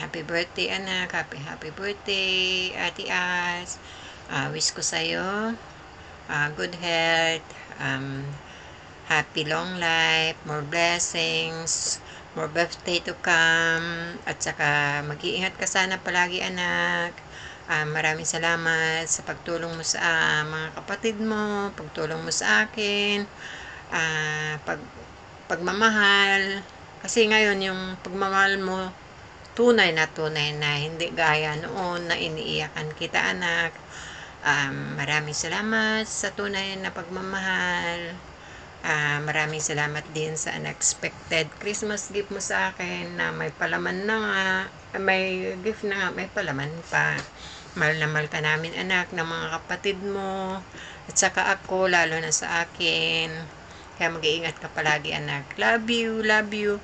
Happy birthday, anak. Happy, happy birthday, Ate As. Uh, wish ko sa'yo uh, good health, um, happy long life, more blessings, more birthday to come, at saka mag-iingat ka sana palagi anak. Uh, maraming salamat sa pagtulong mo sa uh, mga kapatid mo, pagtulong mo sa akin, uh, pag, pagmamahal. Kasi ngayon yung pagmamahal mo, tunay na tunay na, hindi gaya noon na iniiyakan kita anak. Um, maraming salamat sa tunay na pagmamahal. Uh, maraming salamat din sa unexpected Christmas gift mo sa akin na may palaman na nga, may gift na nga, may palaman pa. Mahal na mahal ka namin anak ng mga kapatid mo at saka ako, lalo na sa akin. Kaya mag-iingat ka palagi anak. Love you, love you.